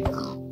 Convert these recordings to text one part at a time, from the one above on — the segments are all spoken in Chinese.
好。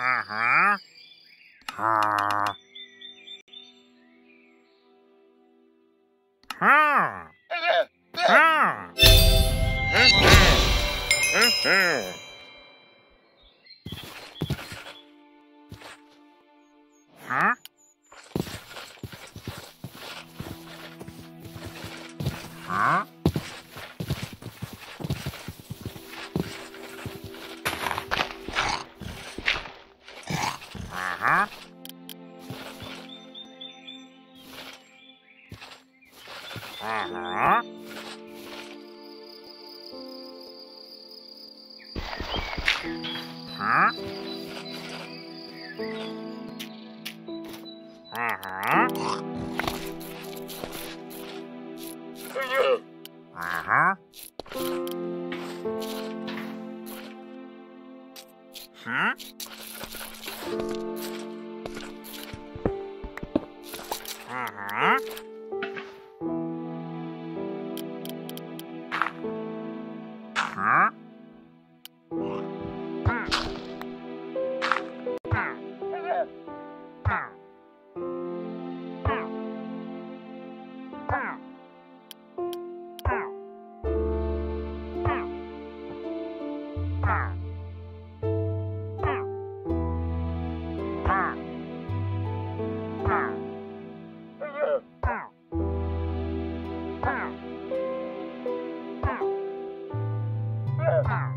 啊哈！啊！Yeah.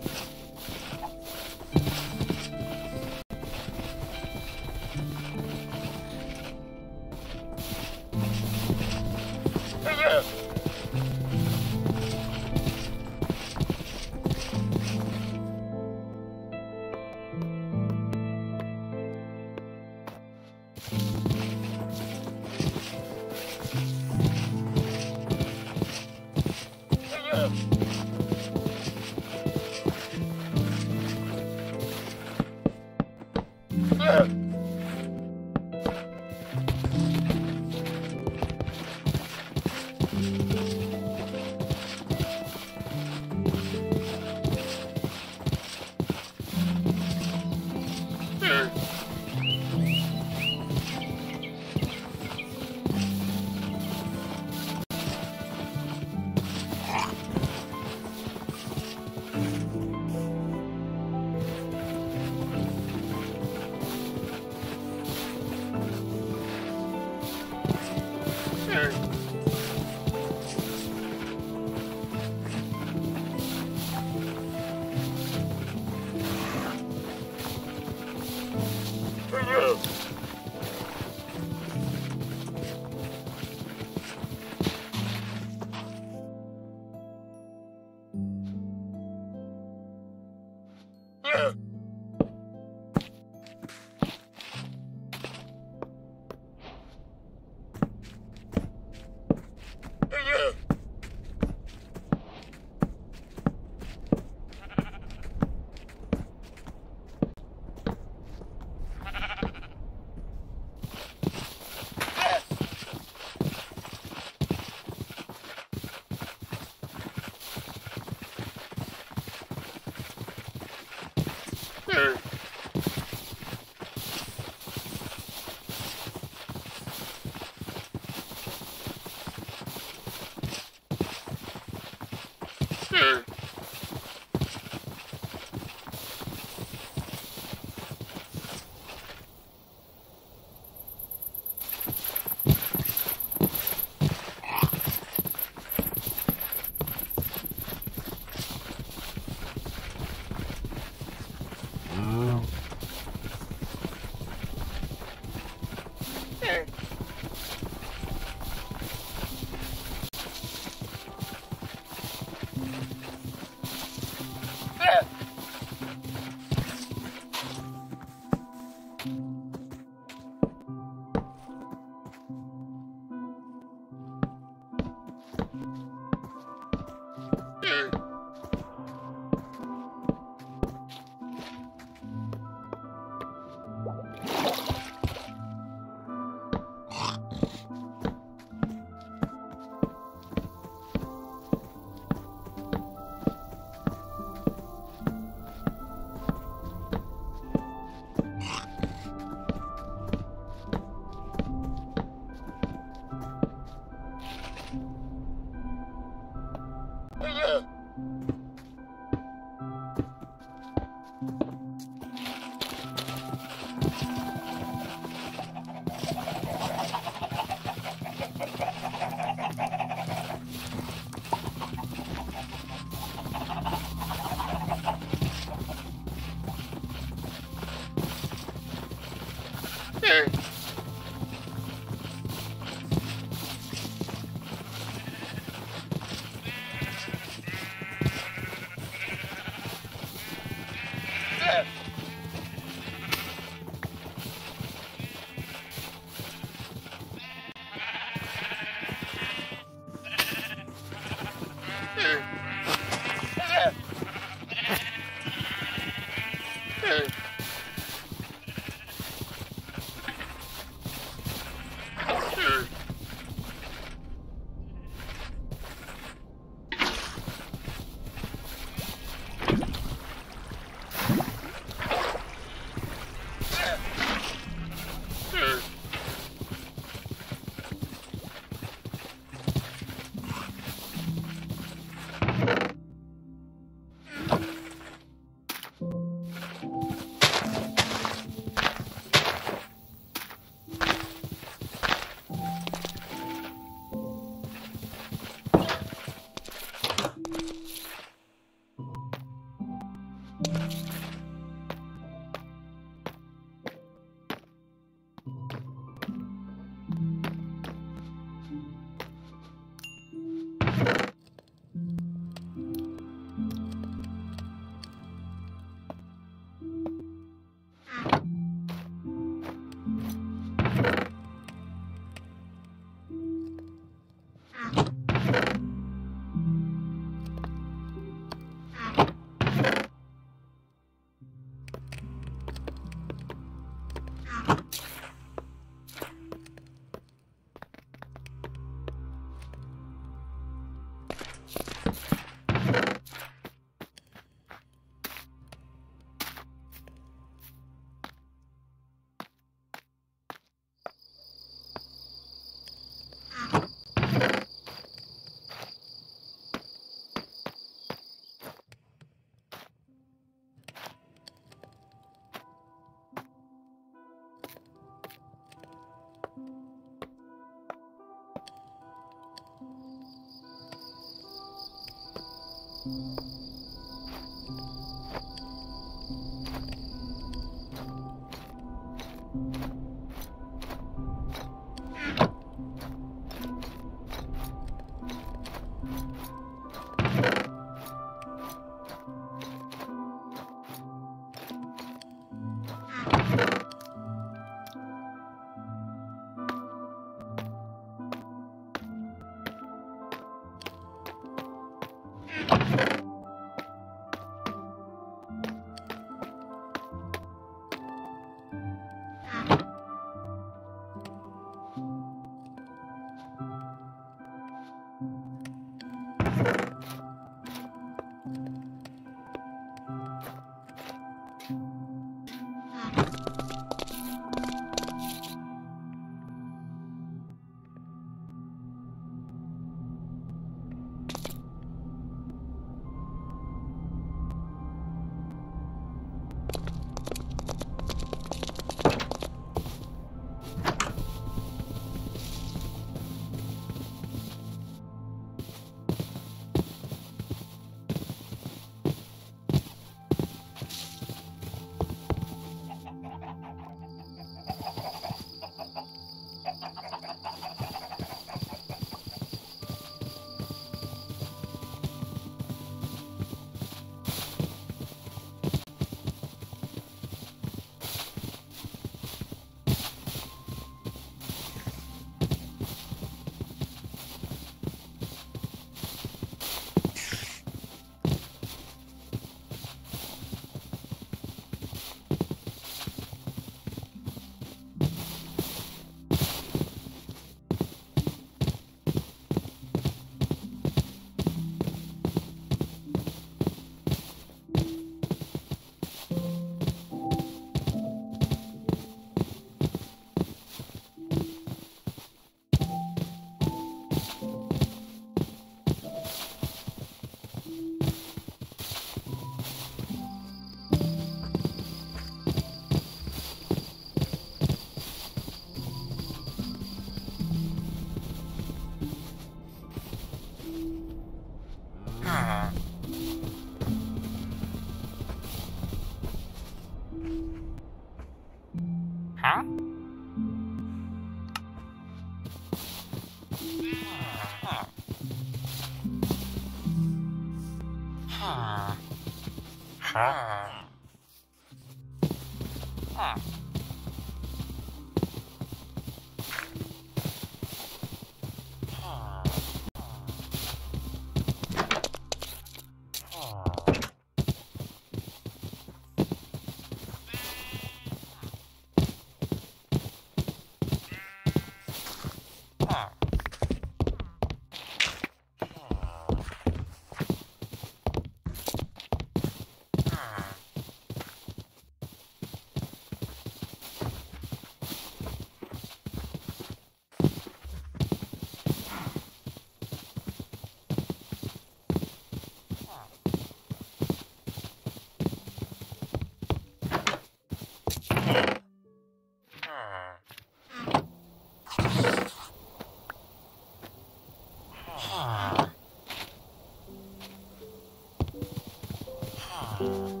了。